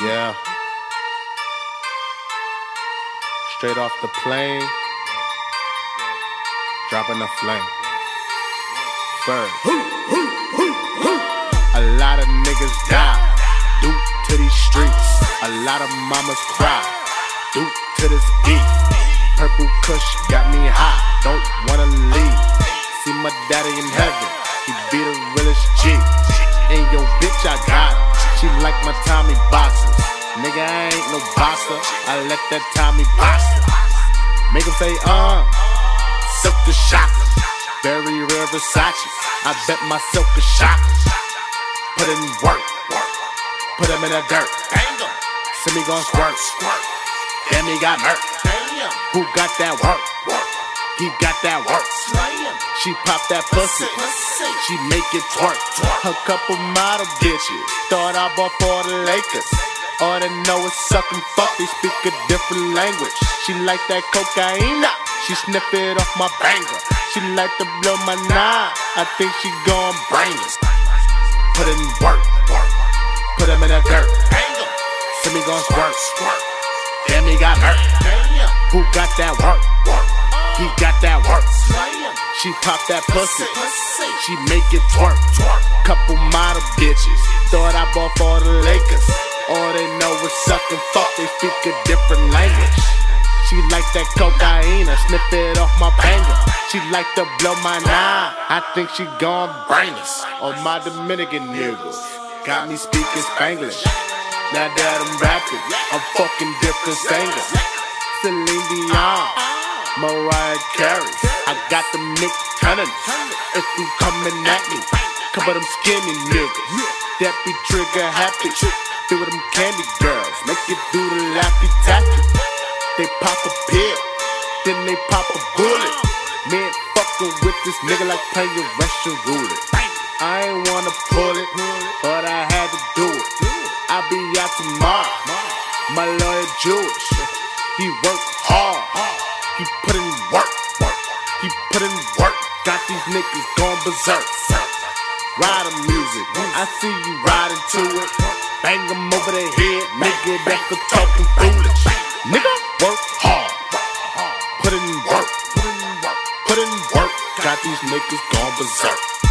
Yeah. Straight off the plane, dropping the flame. First. A lot of niggas die due to these streets. A lot of mamas cry due to this beat. Purple kush got me high, don't wanna leave. See my daddy in heaven, he be the realest G. And yo, bitch, I got. She like my Tommy boxers. Nigga, I ain't no boxer. I let that Tommy her. Make him say, uh, Silkk the Shocker. Very rare Versace. I bet my silk is shocker. Put in work. Put him in the dirt. Send me gon' squirt. Damn, he got murk. Who got that work? He got that work. She pop that pussy. She make it twerk. A couple model bitches. Thought I bought for the Lakers. All they know is suck and fuck. They speak a different language. She like that cocaine. She sniff it off my banger. She like to blow my nine. I think she gon' bring it. Put in work. Put him in the dirt. Send me gon' squirt. Damn, he got hurt. Who got that work? He got that work. She pop that pussy. She make it twerk. Couple model bitches. Thought I bought for the Lakers. All they know is suck fuck. They speak a different language. She like that cocaine. I sniff it off my banger. She like to blow my nine. I think she gone brainless. On my Dominican niggas. Got me speaking Spanglish. Now that I'm rapping, I'm fucking different singers. Celine Dion, Mariah Carey. I got the Nick Cannons. If you coming at me, couple them skinny niggas. That be trigger happy. Feel them candy girls. Make it do the laffy taffy. They pop a pill, then they pop a bullet. Man, fucking with this nigga like playing Russian roulette. I ain't wanna pull it, but I had to do it. I'll be out tomorrow. My lawyer Jewish. He worked hard. He put in work. He put in work. Got these niggas going berserk. Riding music. I see you riding to it. Bang them over the head. Nigga that for talking foolish. Nigga, work hard. Put in work. Put in work. Got these niggas gone berserk.